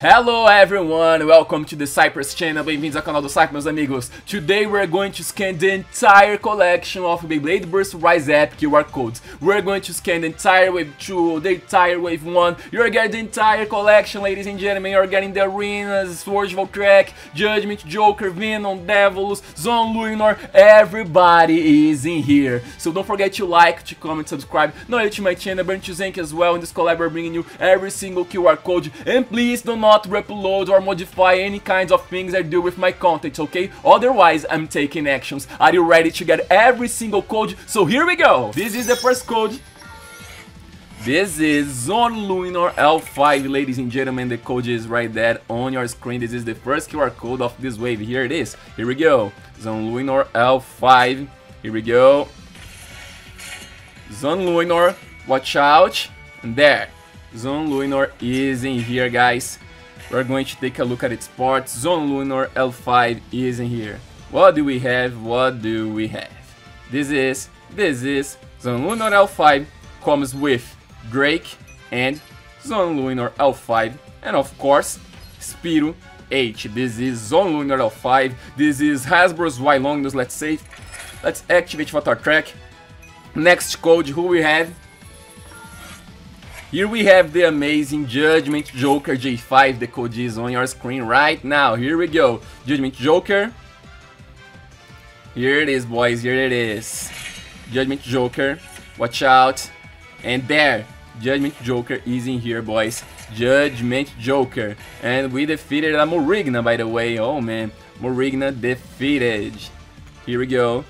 Hello everyone, welcome to the Cyprus channel, bem-vindos ao canal do Cyprus meus amigos. Today we're going to scan the entire collection of Beyblade Burst Rise App QR codes. We're going to scan the entire Wave 2, the entire Wave 1, you're getting the entire collection ladies and gentlemen, you're getting the Arenas, Sword Valtryek, Judgment, Joker, Venom, Devils, Zone Luinor, everybody is in here. So don't forget to like, to comment, subscribe, not only to my channel, Burn to Zenk as well, in this collab we're bringing you every single QR code, and please do not upload or modify any kinds of things I do with my content, okay? Otherwise, I'm taking actions. Are you ready to get every single code? So here we go! This is the first code. This is Zone Luinor L5, ladies and gentlemen, the code is right there on your screen. This is the first QR code of this wave. Here it is. Here we go. Zone Luinor L5. Here we go. Zone Luinor, watch out. And there. Zone Luinor is in here, guys. We're going to take a look at its parts. Zone Luinor L5 is in here. What do we have? What do we have? This is, this is Zone Luinor L5 comes with Drake and Zone Luinor L5 and of course Spiro H. This is Zone Luinor L5. This is Hasbro's Y Longinus, let's say. Let's activate Photo Track. Next code, who we have? Here we have the amazing Judgment Joker J5, the code is on your screen right now. Here we go. Judgment Joker. Here it is, boys. Here it is. Judgment Joker. Watch out. And there. Judgment Joker is in here, boys. Judgment Joker. And we defeated a Morrigna, by the way. Oh, man. Morrigna defeated. Here we go.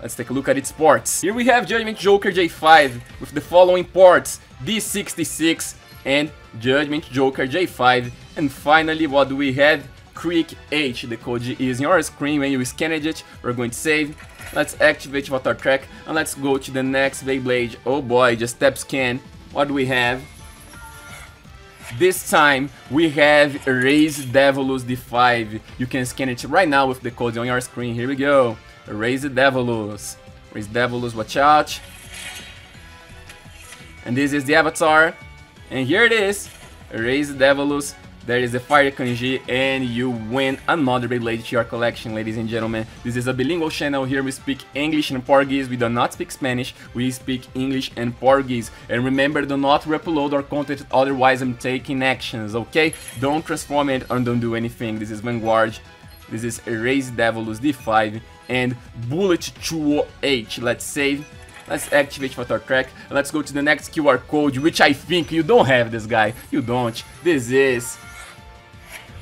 Let's take a look at its ports. Here we have Judgment Joker J5 with the following ports. D66 and Judgment Joker J5. And finally, what do we have? Creek H. The code is in your screen when you scan it. We're going to save. Let's activate Photo Track and let's go to the next Beyblade. Oh boy, just tap scan. What do we have? This time we have Erase Devolos D5. You can scan it right now with the code on your screen. Here we go. Erase Devolos. Erase Devolos, watch out. And this is the avatar. And here it is. Erase Devolos. There is the Fire Kanji and you win another Beyblade to your collection, ladies and gentlemen. This is a bilingual channel. Here we speak English and Portuguese. We do not speak Spanish. We speak English and Portuguese. And remember, do not upload our content, otherwise I'm taking actions, okay? Don't transform it and don't do anything. This is Vanguard. This is Erase Devolos D5 and Bullet 2H. Let's save Let's activate Photo Track. Let's go to the next QR code, which I think you don't have this guy. You don't. This is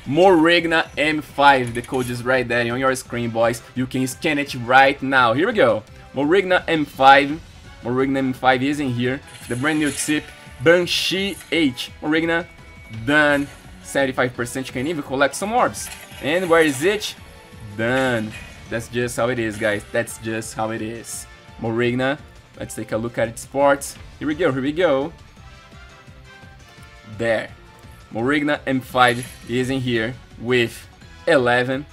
Morrigna M5. The code is right there on your screen, boys. You can scan it right now. Here we go. Morrigna M5. Morrigna M5 is in here. The brand new tip. Banshee H. Morrigna done. 75% you can even collect some orbs. And where is it? Done. That's just how it is, guys. That's just how it is. Morrigna Let's take a look at its parts. Here we go, here we go. There. Morrigna M5 is in here with 11,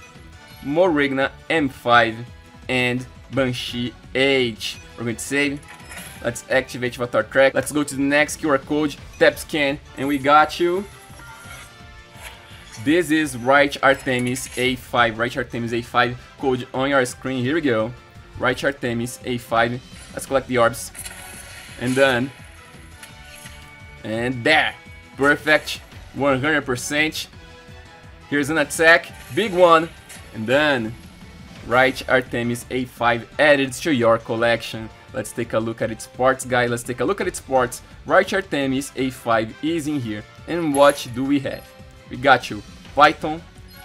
Morrigna M5 and Banshee H. We're going to save. Let's activate Avatar Track. Let's go to the next QR code, tap scan, and we got you. This is Right Artemis A5, Right Artemis A5 code on your screen. Here we go. Right Artemis A5 Let's collect the orbs. And done. And there! Perfect! 100%. Here's an attack. Big one. And then... Right Artemis A5 added to your collection. Let's take a look at its parts, guys. Let's take a look at its parts. Right Artemis A5 is in here. And what do we have? We got you Python.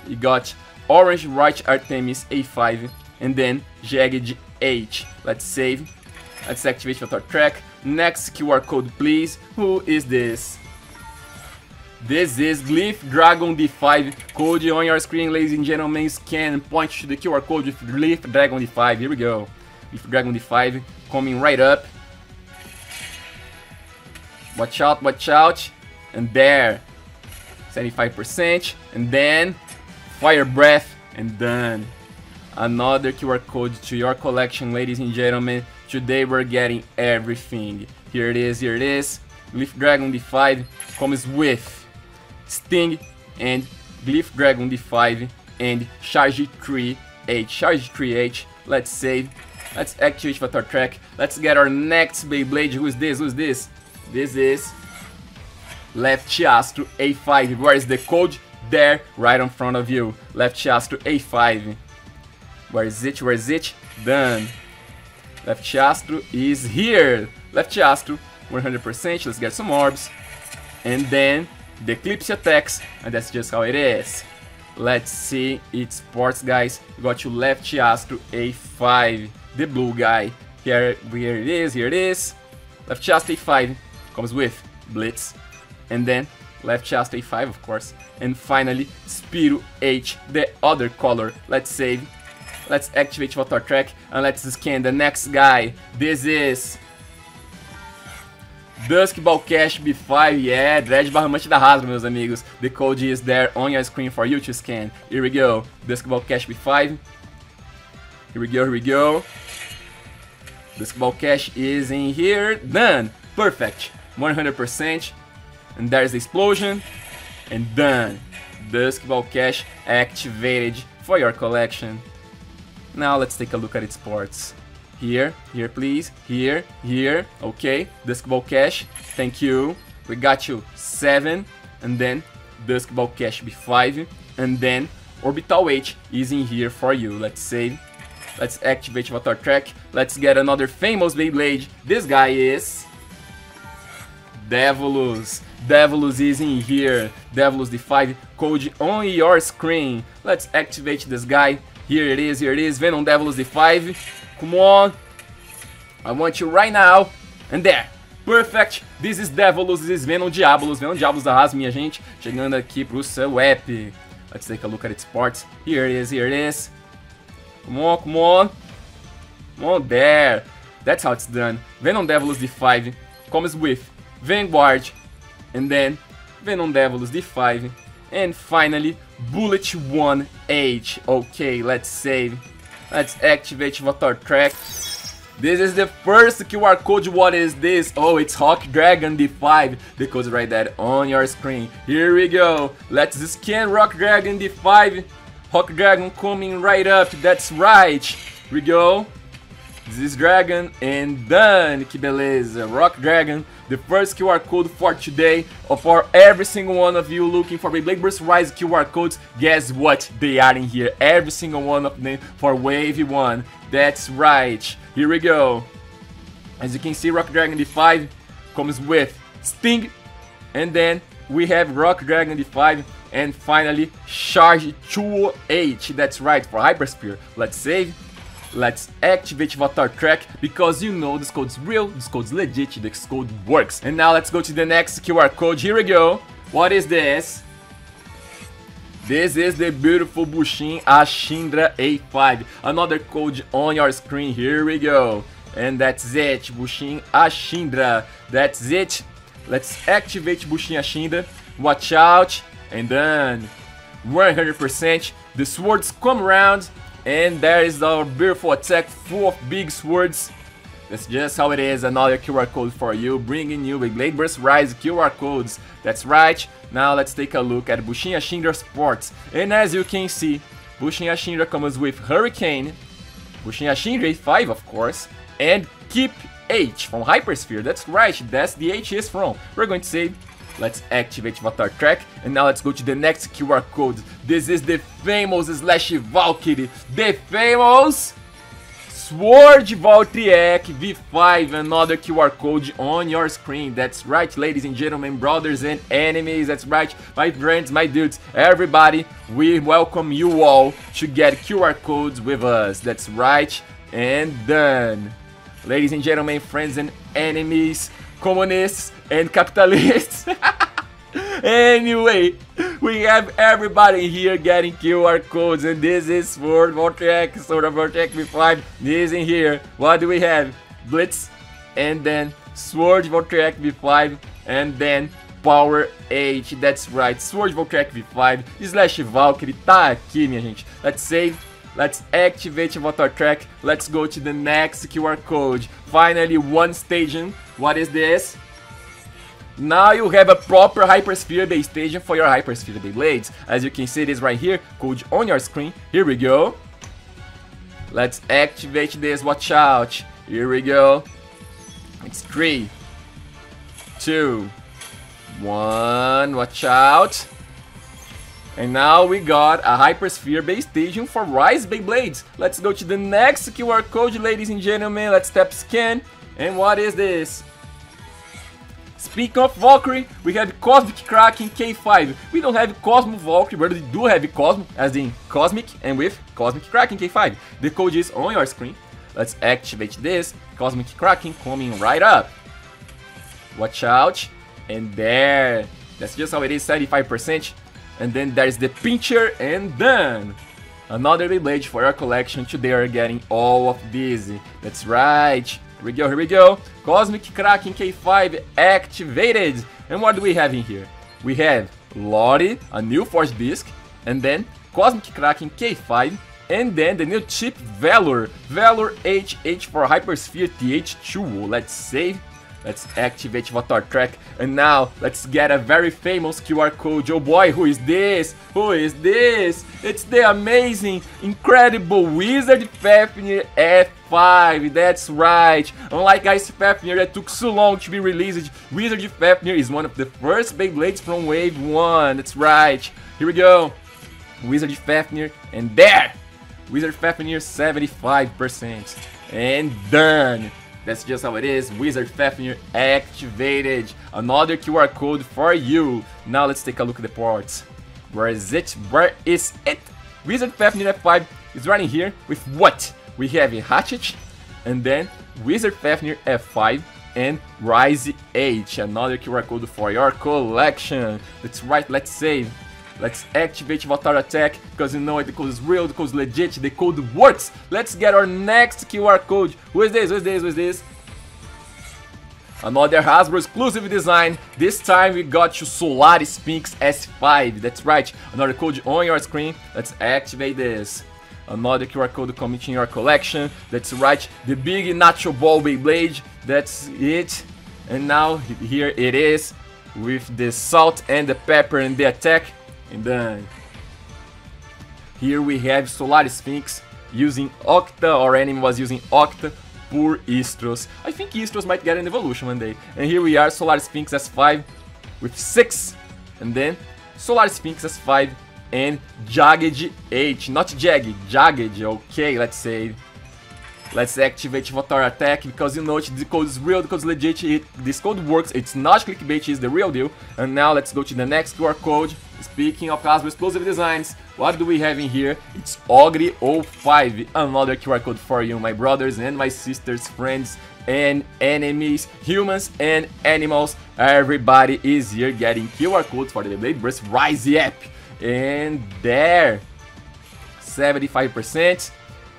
We got Orange Right Artemis A5. And then Jagged H. Let's save. Let's activate Photo Track. Next QR code, please. Who is this? This is Glyph Dragon D5 code on your screen, ladies and gentlemen. Scan point to the QR code with Glyph Dragon D5. Here we go. Glyph Dragon D5 coming right up. Watch out, watch out. And there. 75%. And then Fire Breath and done. Another QR code to your collection, ladies and gentlemen. Today we're getting everything. Here it is, here it is. Glyph Dragon D5 comes with Sting, and Glyph Dragon D5, and Charge 3H. Charge 3H, let's save. Let's activate Vatar Track. Let's get our next Beyblade. Who's this? Who's this? This is Left Astro A5. Where is the code? There, right in front of you. Left Astro A5. Where is it? Where is it? Done. Left Astro is here. Left Astro, 100%. Let's get some orbs. And then the Eclipse attacks. And that's just how it is. Let's see its sports, guys. We got you Left Astro A5. The blue guy. Here, here it is. Here it is. Left Astro A5 comes with Blitz. And then left chest A5, of course. And finally, Spiro H, the other color. Let's save Let's activate Vatar Track and let's scan the next guy. This is... Dusk Balkesh B5, yeah, Dredge Barramante da Hasbro, meus amigos. The code is there on your screen for you to scan. Here we go, Dusk Balkesh B5. Here we go, here we go. Dusk Balkesh is in here. Done! Perfect! 100%. And there's the explosion. And done! Dusk Balkesh activated for your collection. Now let's take a look at its ports. Here, here please, here, here, okay, Dusk Balkesh, thank you. We got you 7, and then Dusk Balkesh B5, and then Orbital H is in here for you. Let's save. Let's activate Vatar Track. Let's get another famous Beyblade. This guy is... Devolos. Devilus is in here. Devilus D5 code on your screen. Let's activate this guy. Here it is, here it is, Venom Devilus D5. Come on. I want you right now. And there. Perfect. This is Devilus, this is Venom Diabolus. Venom Diabolus Haas, minha gente. Chegando aqui pro seu app. Let's take a look at its parts. Here it is, here it is. Come on, come on. Come on, there. That's how it's done. Venom Devilus D5 comes with Vanguard. And then Venom Devilus D5 and finally, Bullet 1H. Okay, let's save. Let's activate Vatar Track. This is the first QR code. What is this? Oh, it's Hawk Dragon D5. The code's right there on your screen. Here we go. Let's scan Rock Dragon D5. Hawk Dragon coming right up. That's right. We go. This is Dragon and done. Que beleza. Rock Dragon the first QR code for today, or for every single one of you looking for Beyblade Burst Rise QR codes, guess what? They are in here, every single one of them for Wave 1. That's right, here we go. As you can see, Rock Dragon D5 comes with Sting, and then we have Rock Dragon D5, and finally Charge 2H, that's right, for Hypersphere. Let's save. Let's activate Vatar Track because you know this code's real, this code's legit, this code works. And now let's go to the next QR code. Here we go. What is this? This is the beautiful Bushin Ashindra A5. Another code on your screen. Here we go. And that's it. Bushin Ashindra. That's it. Let's activate Bushin Ashindra. Watch out. And then 100%. The swords come around and there is our beautiful attack full of big swords. That's just how it is, another QR code for you, bringing you Blade Burst Rise QR codes. That's right, now let's take a look at Bushin Ashindra Sports. And as you can see, Bushin Ashindra comes with Hurricane, Bushin Ashindra 5 of course, and Keep H from Hypersphere. That's right, that's the H is from. We're going to say Let's activate Vatar Track, and now let's go to the next QR code. This is the famous Slash Valkyrie, the famous Sword Valtryek V5, another QR code on your screen. That's right, ladies and gentlemen, brothers and enemies. That's right, my friends, my dudes, everybody. We welcome you all to get QR codes with us. That's right, and done. Ladies and gentlemen, friends and enemies, communists and capitalists. anyway, we have everybody here getting QR codes, and this is for Vortex, sort of Vortex V5. This in here. What do we have? Blitz, and then Sword Valtryek V5, and then Power H. That's right, Sword Valtryek V5 slash Valkyrie tá aqui, minha gente. Let's save. Let's activate Vatar Track. Let's go to the next QR code. Finally, one station. What is this? Now you have a proper Hypersphere Beystadium for your Hypersphere Beyblades. As you can see, it is right here, code on your screen. Here we go. Let's activate this, watch out. Here we go. It's three, two, one, watch out. And now we got a Hypersphere Beystadium for Rise Beyblades. Let's go to the next QR code, ladies and gentlemen. Let's tap scan. And what is this? Speaking of Valkyrie, we have Cosmic Kraken K5. We don't have Cosmo Valkyrie, but we do have Cosmo, as in Cosmic, and with Cosmic Kraken K5. The code is on your screen. Let's activate this. Cosmic Kraken coming right up. Watch out. And there. That's just how it is, 75%. And then there's the pincher and done. Another Beyblade for your collection. Today we're getting all of these. That's right. Here we go, here we go. Cosmic Kraken K5 activated. And what do we have in here? We have Lottie, a new Force Disc, and then Cosmic Kraken K5, and then the new chip Valor, Valor HH for Hypersphere TH2. Let's save Let's activate Vatar Track. And now, let's get a very famous QR code. Oh boy, who is this? Who is this? It's the amazing, incredible Wizard Fafnir F5. That's right. Unlike Ice Fafnir that took so long to be released, Wizard Fafnir is one of the first Beyblades from Wave 1. That's right. Here we go. Wizard Fafnir. And there! Wizard Fafnir 75%. And done. That's just how it is. Wizard Fafnir activated. Another QR code for you. Now let's take a look at the ports. Where is it? Where is it? Wizard Fafnir F5 is running here with what? We have a Hatchet, and then Wizard Fafnir F5 and Rise H. Another QR code for your collection. That's right, let's save. Let's activate Vatar Attack, because you know it, the code is real, the code is legit, the code works. Let's get our next QR code. Who is this? Who is this? Who is this? Another Hasbro exclusive design. This time we got you Solaris Sphinx S5. That's right, another code on your screen. Let's activate this. Another QR code coming in your collection. That's right, the big Nacho Ball Beyblade. That's it. And now here it is with the salt and the pepper and the attack. And then here we have Solaris Sphinx using Octa, or Enemy was using Octa for Istros. I think Istros might get an evolution one day. And here we are, Solaris Sphinx S5 with 6. And then Solaris Sphinx S5 and Jagged H. Not Jag, Jagged. Okay, let's say. Let's activate Vatar Attack because you know the code is real, is legit, it, this code works, it's not clickbait, it's the real deal. And now let's go to the next QR code. Speaking of Hasbro exclusive designs, what do we have in here? It's Ogre 05, another QR code for you, my brothers and my sisters, friends and enemies, humans and animals. Everybody is here getting QR codes for the Blade Burst Rise app. And there, 75%,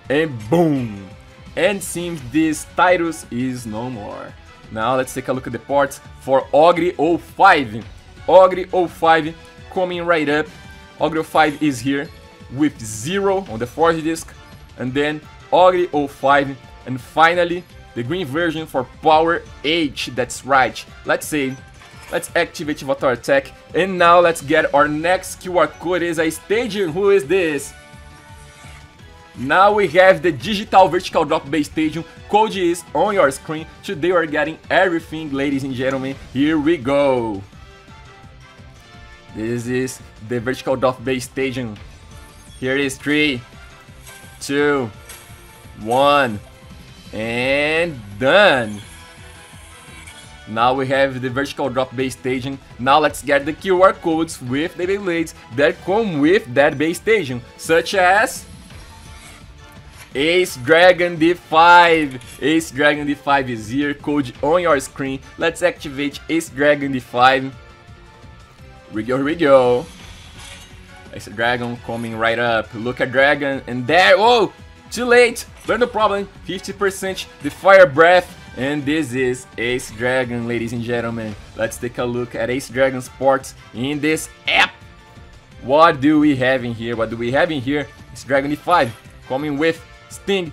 and boom! And seems this Titus is no more. Now let's take a look at the ports for Ogre O5. Ogre O5 coming right up. Ogre O5 is here with 0 on the Force Disc. And then Ogre O5. And finally, the green version for Power H. That's right. Let's say Let's activate Vatar Attack. And now let's get our next QR code is a stadium. Who is this? Now we have the digital vertical drop Beystadium. Code is on your screen. Today we're getting everything, ladies and gentlemen. Here we go. This is the vertical drop Beystadium. Here is. Three, two, one, and done. Now we have the vertical drop Beystadium. Now let's get the QR codes with the Beyblades that come with that Beystadium, such as Ace Dragon D5. Ace Dragon D5 is here, code on your screen. Let's activate Ace Dragon D5. Here we go, here we go. Ace Dragon coming right up. Look at Dragon, and there, whoa, too late. Learn the problem, 50% the Fire Breath. And this is Ace Dragon, ladies and gentlemen. Let's take a look at Ace Dragon Sports in this app. What do we have in here? What do we have in here? It's Dragon D5 coming with Sting,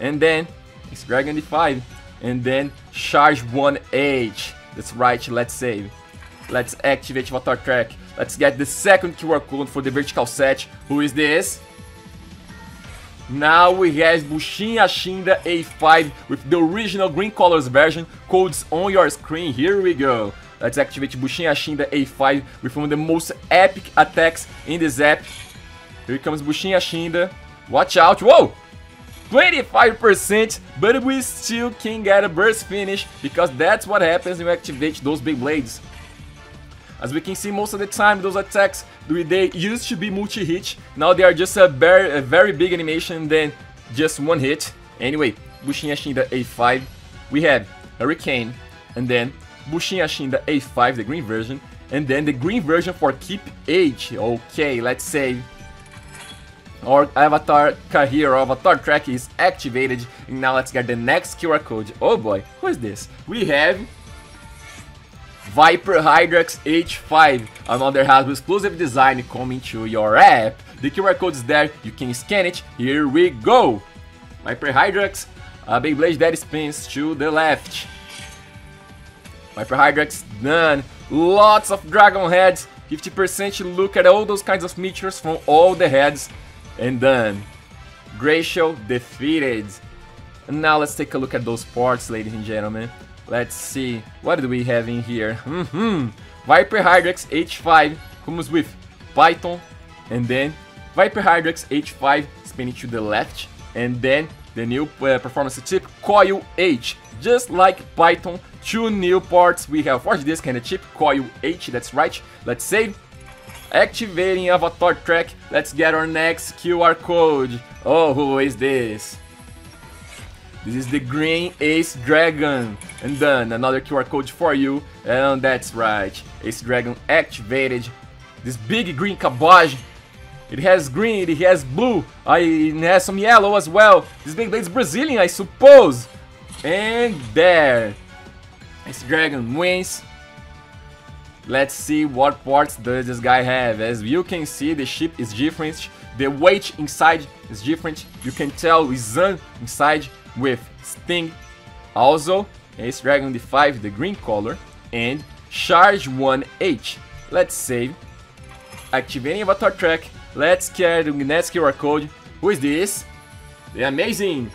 and then it's Dragon D5, and then Charge 1H. That's right, let's save. Let's activate Avatar Track. Let's get the second QR code for the vertical set. Who is this? Now we have Bushin Ashindra A5 with the original green colors version, codes on your screen, here we go. Let's activate Bushin Ashindra A5 with one of the most epic attacks in this app. Here comes Bushin Ashindra, watch out, whoa! 25%, but we still can get a burst finish because that's what happens when you activate those big blades. As we can see most of the time those attacks they used to be multi-hit, now they are just a very, a very big animation than just one hit. Anyway, Bushin Ashindra A5, we have Hurricane, and then Bushin Ashindra A5, the green version, and then the green version for Keep H. Okay, let's say our avatar or avatar track is activated, and now let's get the next QR code. Oh boy, who is this? We have Viper Hydrax H5, another Hasbro exclusive design coming to your app. The QR code is there, you can scan it, here we go! Viper Hydrax, a Beyblade that spins to the left. Viper Hydrax done, lots of dragon heads, 50% look at all those kinds of meteors from all the heads, and done. Glacial defeated. And now let's take a look at those parts, ladies and gentlemen. Let's see, what do we have in here? Mm -hmm. Viper Hydrax H5 comes with Python, and then Viper Hydrax H5 spinning to the left, and then the new uh, performance chip Coil H. Just like Python, two new parts. We have Forge Disk and a chip Coil H, that's right. Let's save. Activating Avatar Track, let's get our next QR code. Oh, who is this? This is the Green Ace Dragon. And then another QR code for you. And that's right. Ace Dragon activated. This big green cabbage. It has green, it has blue, it has some yellow as well. This Beyblade is Brazilian, I suppose. And there. Ace Dragon wins. Let's see what parts does this guy have. As you can see, the ship is different. The weight inside is different. You can tell it's inside with Sting, also Ace Dragon D5, the green color, and Charge 1H. Let's save. Activating Avatar Track. Let's get the next QR code. Who is this? The amazing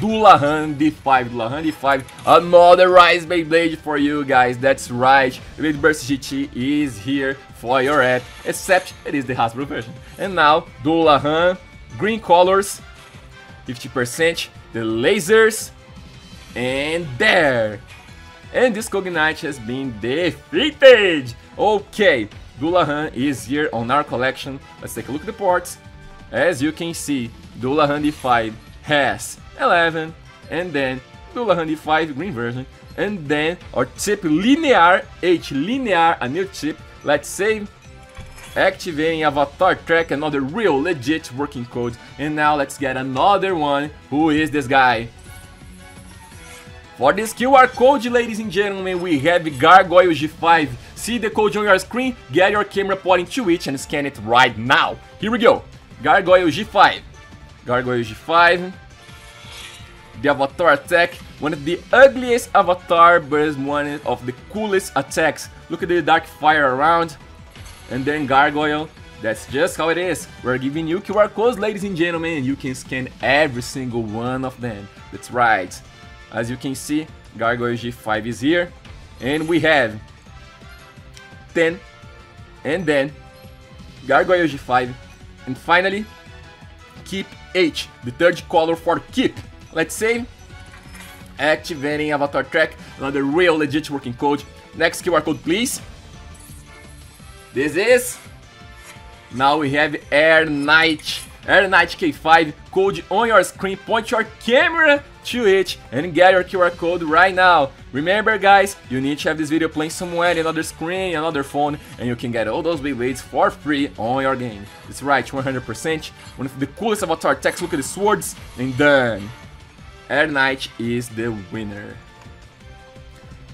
Dullahan D5, Dullahan D5, another Rise Beyblade for you guys, that's right, Blade Burst GT is here for your app, except it is the Hasbro version. And now, Dullahan, green colors, 50%, the lasers, and there! And this Cognite has been defeated! Okay, Dullahan is here on our collection. Let's take a look at the ports. As you can see, Dullahan D5 has 11, and then Dullahan D5 green version, and then our chip Linear H Linear, a new chip. Let's save activating avatar track, another real legit working code. And now let's get another one. Who is this guy? For this QR code, ladies and gentlemen, we have Gargoyle G5. See the code on your screen? Get your camera pointing to it and scan it right now. Here we go. Gargoyle G5. Gargoyle G5. The avatar attack, one of the ugliest avatar, but one of the coolest attacks. Look at the dark fire around and then Gargoyle. That's just how it is. We're giving you QR codes, ladies and gentlemen, and you can scan every single one of them. That's right. As you can see, Gargoyle G5 is here, and we have 10, and then Gargoyle G5, and finally, Keep H, the third color for Keep. Let's say, activating Avatar Track, another real legit working code. Next QR code, please. This is... Now we have Air Knight. Air Knight K5 code on your screen. Point your camera to it and get your QR code right now. Remember guys, you need to have this video playing somewhere another screen, another phone, and you can get all those Beyblades for free on your game. That's right, 100%. One of the coolest avatar techs, look at the swords, and done. Air Knight is the winner.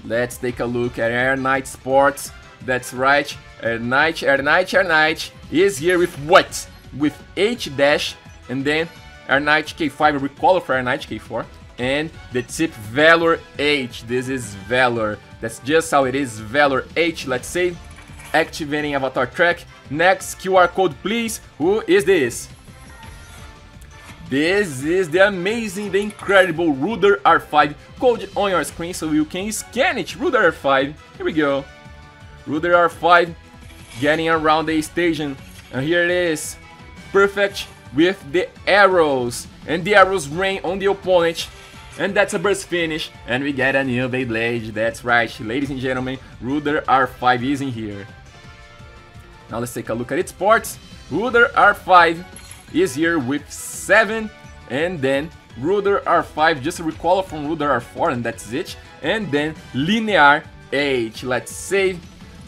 Let's take a look at Air Knight Sports. That's right, Air Knight, Air Knight, Air Knight is here with what? With H dash and then Air Knight K5 recolor for Air Knight K4 and the tip Valor H. This is Valor, That's just how it is. Valor H, let's say. Activating avatar track. Next QR code, please. Who is this? This is the amazing, the incredible Rudr R5 code on your screen so you can scan it. Rudr R5. Here we go. Rudr R5 getting around the station. And here it is. Perfect with the arrows. And the arrows rain on the opponent. And that's a burst finish. And we get a new Beyblade. That's right, ladies and gentlemen. Rudr R5 is in here. Now let's take a look at its parts. Rudr R5 is here with 7 and then Rudr R5 just a recolor from Rudr R4 and that's it and then Linear H let's save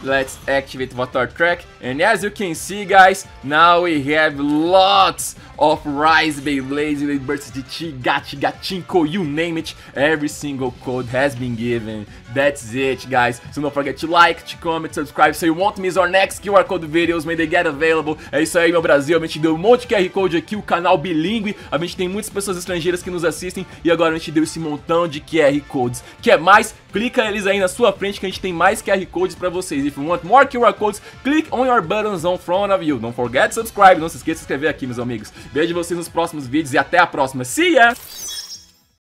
let's activate Avatar track and as you can see guys now we have lots of Rise Beyblades, Beyblade GT, Gachi, Gachinko, you name it, every single code has been given. That's it, guys. So don't forget to like, to comment, subscribe, so you won't miss our next QR Code videos when they get available. É isso aí, meu Brasil. A gente deu um monte de QR Code aqui, o canal bilíngue. A gente tem muitas pessoas estrangeiras que nos assistem e agora a gente deu esse montão de QR Codes. Quer mais? Clica eles aí na sua frente que a gente tem mais QR Codes pra vocês. If you want more QR Codes, click on your buttons on front of you. Don't forget to subscribe. Não se esqueça de se inscrever aqui, meus amigos. Vejo vocês nos próximos vídeos e até a próxima. See ya!